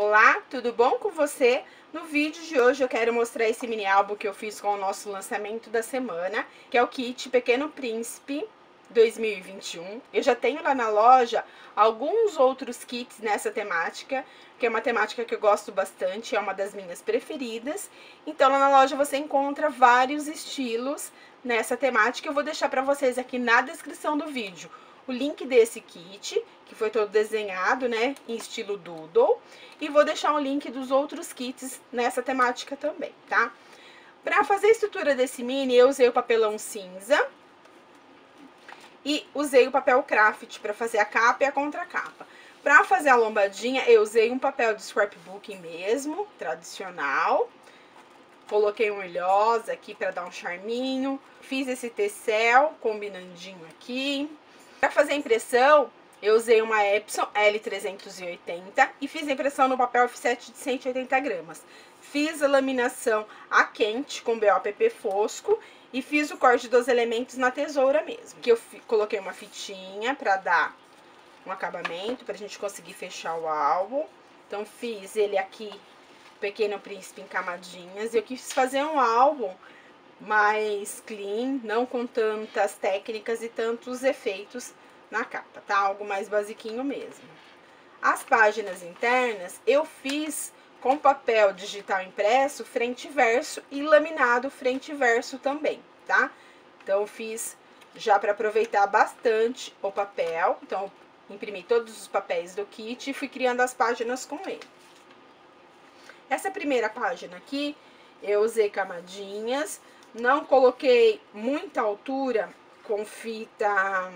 Olá, tudo bom com você? No vídeo de hoje eu quero mostrar esse mini álbum que eu fiz com o nosso lançamento da semana, que é o kit Pequeno Príncipe 2021. Eu já tenho lá na loja alguns outros kits nessa temática, que é uma temática que eu gosto bastante, é uma das minhas preferidas. Então lá na loja você encontra vários estilos nessa temática. Eu vou deixar para vocês aqui na descrição do vídeo o link desse kit, que foi todo desenhado, né, em estilo doodle. E vou deixar o link dos outros kits nessa temática também, tá? Pra fazer a estrutura desse mini, eu usei o papelão cinza e usei o papel craft para fazer a capa e a contracapa. Pra fazer a lombadinha, eu usei um papel de scrapbook mesmo, tradicional. Coloquei um ilhosa aqui para dar um charminho. Fiz esse tecel combinandinho aqui. Para fazer a impressão, eu usei uma Epson L380 e fiz a impressão no papel offset de 180 gramas. Fiz a laminação a quente com BOPP fosco e fiz o corte dos elementos na tesoura mesmo. Que eu coloquei uma fitinha para dar um acabamento, pra gente conseguir fechar o álbum. Então, fiz ele aqui, Pequeno Príncipe em camadinhas. Eu quis fazer um álbum mais clean, não com tantas técnicas e tantos efeitos na capa, tá? Algo mais basiquinho mesmo. As páginas internas eu fiz com papel digital impresso frente e verso e laminado frente e verso também, tá? Então, fiz já para aproveitar bastante o papel. Então, imprimi todos os papéis do kit e fui criando as páginas com ele. Essa primeira página aqui, eu usei camadinhas, não coloquei muita altura com fita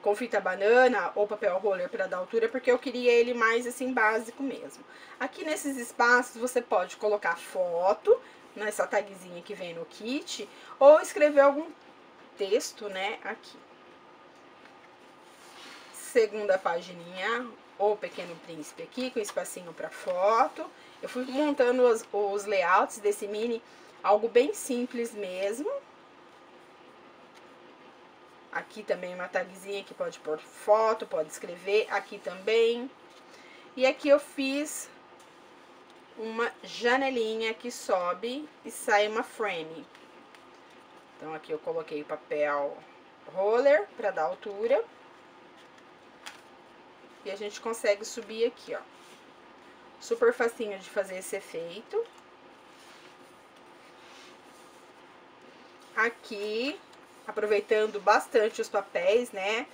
com fita banana ou papel roller para dar altura, porque eu queria ele mais assim básico mesmo. Aqui nesses espaços você pode colocar foto, nessa tagzinha que vem no kit, ou escrever algum texto, né, aqui. Segunda pagininha, o Pequeno Príncipe aqui, com espacinho para foto. Eu fui montando os, os layouts desse mini Algo bem simples mesmo. Aqui também uma tagzinha que pode pôr foto, pode escrever. Aqui também. E aqui eu fiz uma janelinha que sobe e sai uma frame. Então, aqui eu coloquei papel roller para dar altura. E a gente consegue subir aqui, ó. Super facinho de fazer esse efeito. Aqui, aproveitando bastante os papéis, né,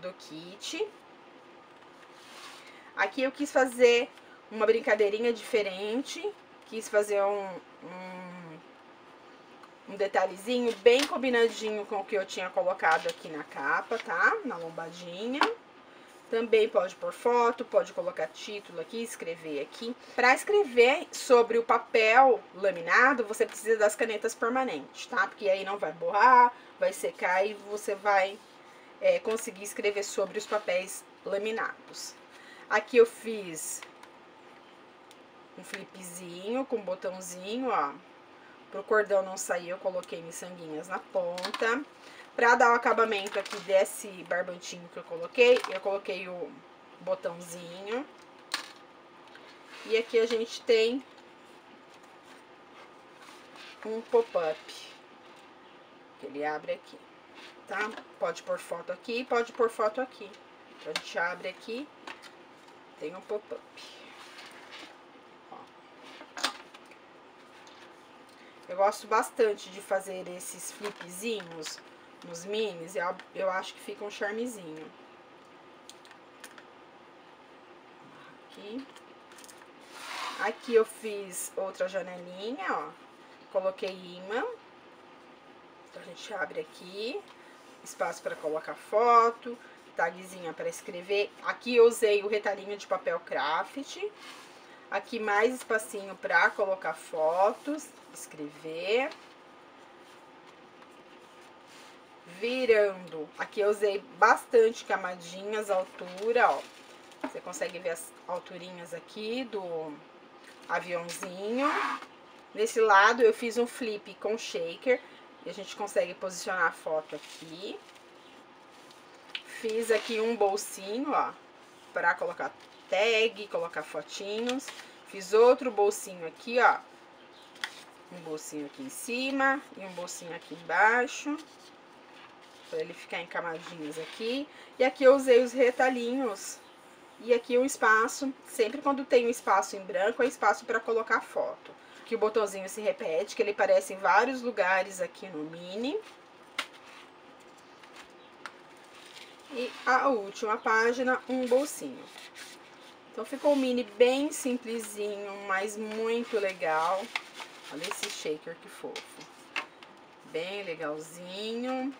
do kit. Aqui eu quis fazer uma brincadeirinha diferente, quis fazer um, um, um detalhezinho bem combinadinho com o que eu tinha colocado aqui na capa, tá? Na lombadinha. Também pode pôr foto, pode colocar título aqui, escrever aqui. Para escrever sobre o papel laminado, você precisa das canetas permanentes, tá? Porque aí não vai borrar, vai secar e você vai é, conseguir escrever sobre os papéis laminados. Aqui eu fiz um flipzinho com botãozinho, ó. Pro cordão não sair, eu coloquei miçanguinhas na ponta. Pra dar o acabamento aqui desse barbantinho que eu coloquei, eu coloquei o botãozinho. E aqui a gente tem um pop-up. Ele abre aqui, tá? Pode pôr foto aqui, pode pôr foto aqui. Então, a gente abre aqui, tem um pop-up. Eu gosto bastante de fazer esses flipzinhos nos minis, eu, eu acho que fica um charmezinho. Aqui. Aqui eu fiz outra janelinha, ó. Coloquei imã. Então, a gente abre aqui. Espaço para colocar foto. Tagzinha para escrever. Aqui eu usei o retalhinho de papel craft. Aqui mais espacinho para colocar fotos, escrever virando. Aqui eu usei bastante camadinhas, altura, ó. Você consegue ver as alturinhas aqui do aviãozinho. Nesse lado eu fiz um flip com shaker. E a gente consegue posicionar a foto aqui. Fiz aqui um bolsinho, ó. para colocar tag, colocar fotinhos. Fiz outro bolsinho aqui, ó. Um bolsinho aqui em cima e um bolsinho aqui embaixo. Pra ele ficar em camadinhas aqui. E aqui eu usei os retalhinhos. E aqui um espaço, sempre quando tem um espaço em branco, é espaço para colocar foto. Aqui o botãozinho se repete, que ele aparece em vários lugares aqui no mini. E a última página, um bolsinho. Então ficou um mini bem simplesinho, mas muito legal. Olha esse shaker que fofo. Bem legalzinho.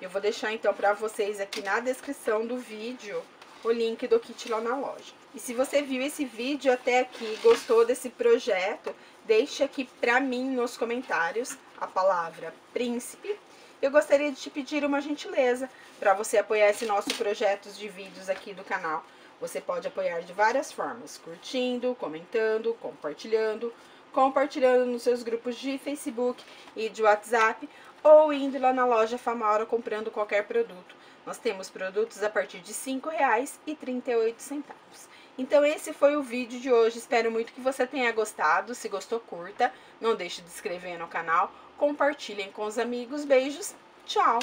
Eu vou deixar então para vocês aqui na descrição do vídeo o link do kit lá na loja. E se você viu esse vídeo até aqui, gostou desse projeto, deixe aqui pra mim nos comentários a palavra príncipe. Eu gostaria de te pedir uma gentileza para você apoiar esse nosso projeto de vídeos aqui do canal. Você pode apoiar de várias formas, curtindo, comentando, compartilhando, compartilhando nos seus grupos de Facebook e de WhatsApp, ou indo lá na loja Famaura comprando qualquer produto. Nós temos produtos a partir de R$ 5,38. Então esse foi o vídeo de hoje, espero muito que você tenha gostado, se gostou curta, não deixe de se inscrever no canal, compartilhem com os amigos, beijos, tchau!